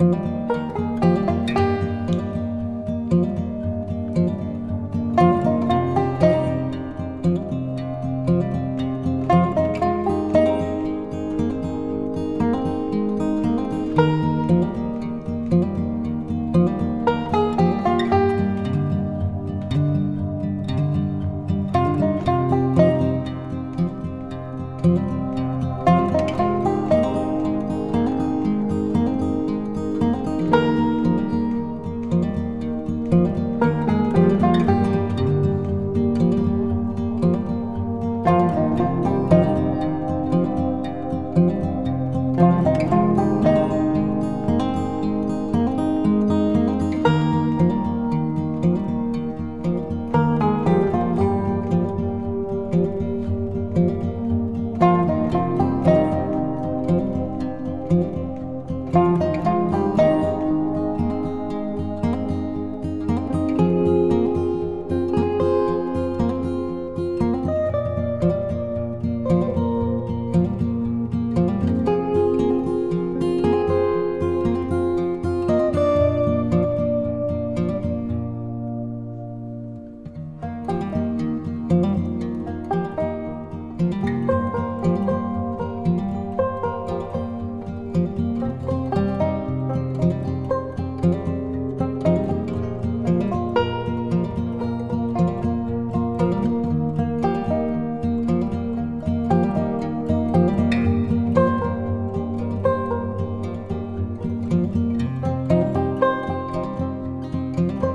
you thank